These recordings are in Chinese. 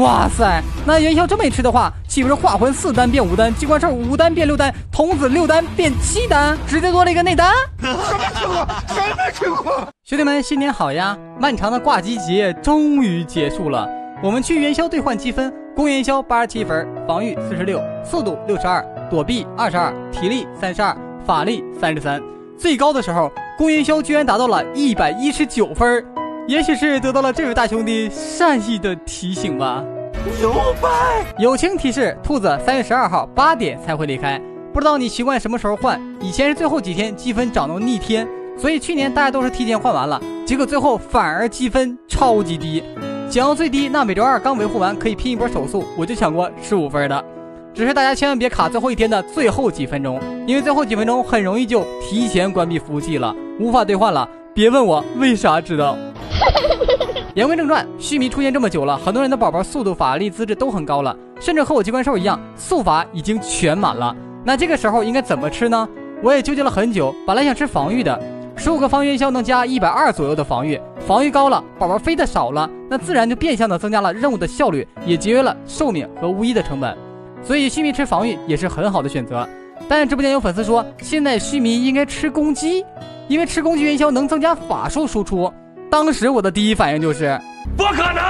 哇塞，那元宵这么一吃的话，岂不是化魂四单变五单，机关兽五单变六单，童子六单变七单，直接多了一个内丹？什么情况？什么情况？兄弟们，新年好呀！漫长的挂机节终于结束了，我们去元宵兑换积分，公元宵八十七分，防御四十六，速度六十二，躲避二十二，体力三十二，法力三十三，最高的时候，公元宵居然达到了一百一十九分。也许是得到了这位大兄弟善意的提醒吧。牛掰！友情提示：兔子三月十二号八点才会离开。不知道你习惯什么时候换？以前是最后几天积分涨到逆天，所以去年大家都是提前换完了，结果最后反而积分超级低。想要最低，那每周二刚维护完可以拼一波手速，我就抢过十五分的。只是大家千万别卡最后一天的最后几分钟，因为最后几分钟很容易就提前关闭服务器了，无法兑换了。别问我为啥知道。言归正传，须弥出现这么久了，很多人的宝宝速度、法力、资质都很高了，甚至和我机关兽一样，速法已经全满了。那这个时候应该怎么吃呢？我也纠结了很久，本来想吃防御的，十五个防御元宵能加一百二左右的防御，防御高了，宝宝飞的少了，那自然就变相的增加了任务的效率，也节约了寿命和巫医的成本。所以须弥吃防御也是很好的选择。但直播间有粉丝说，现在须弥应该吃攻击，因为吃攻击元宵能增加法术输出。当时我的第一反应就是不可能，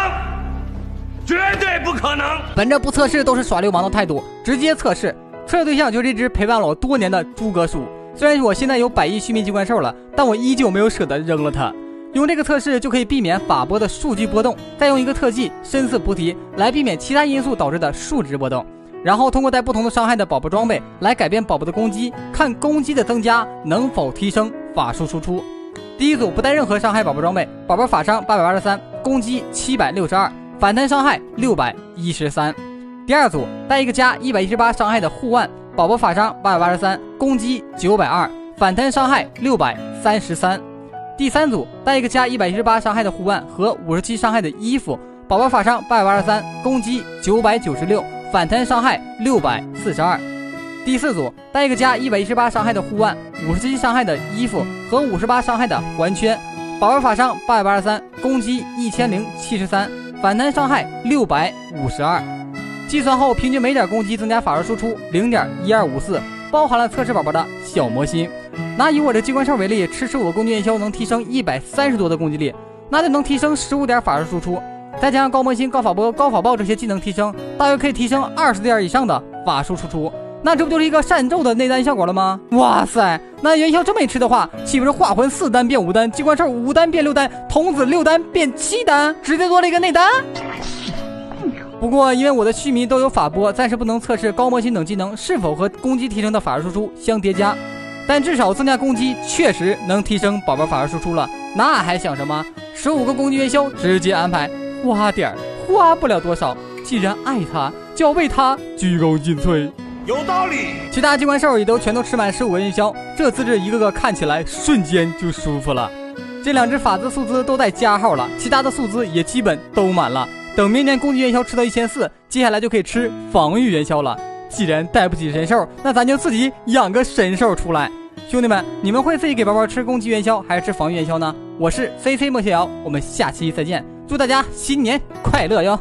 绝对不可能。本着不测试都是耍流氓的态度，直接测试。测试对象就是这只陪伴了我多年的诸葛鼠。虽然我现在有百亿续命机关兽了，但我依旧没有舍得扔了它。用这个测试就可以避免法波的数据波动，再用一个特技深似菩提来避免其他因素导致的数值波动。然后通过带不同的伤害的宝宝装备来改变宝宝的攻击，看攻击的增加能否提升法术输出。第一组不带任何伤害宝宝装备，宝宝法伤八百八十三，攻击七百六十二，反弹伤害六百一十三。第二组带一个加一百一十八伤害的护腕，宝宝法伤八百八十三，攻击九百二，反弹伤害六百三十三。第三组带一个加一百一十八伤害的护腕和五十七伤害的衣服，宝宝法伤八百八十三，攻击九百九十六，反弹伤害六百四十二。第四组带一个加一百一十八伤害的护腕，五十七伤害的衣服和五十八伤害的环圈，宝宝法伤八百八十三，攻击一千零七十三，反弹伤害六百五十二。计算后平均每点攻击增加法术输出零点一二五四，包含了测试宝宝的小魔心。拿以我的机关兽为例，吃十五个攻击元宵能提升一百三十多的攻击力，那就能提升十五点法术输出，再加上高魔心、高法波、高法爆这些技能提升，大约可以提升二十点以上的法术输出。那这不就是一个善咒的内丹效果了吗？哇塞，那元宵这么一吃的话，岂不是化魂四单变五单，机关兽五单变六单，童子六单变七单，直接多了一个内丹？不过因为我的须弥都有法波，暂时不能测试高魔心等技能是否和攻击提升的法术输出相叠加，但至少增加攻击确实能提升宝宝法术输出了。那还想什么？十五个攻击元宵直接安排，花点花不了多少，既然爱他，就要为他鞠躬尽瘁。有道理，其他机关兽也都全都吃满十五个元宵，这资质一个个看起来瞬间就舒服了。这两只法兹素资都带加号了，其他的素资也基本都满了。等明年攻击元宵吃到一千四，接下来就可以吃防御元宵了。既然带不起神兽，那咱就自己养个神兽出来。兄弟们，你们会自己给包包吃攻击元宵还是吃防御元宵呢？我是 C C 莫逍遥，我们下期再见，祝大家新年快乐哟！